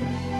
Christ.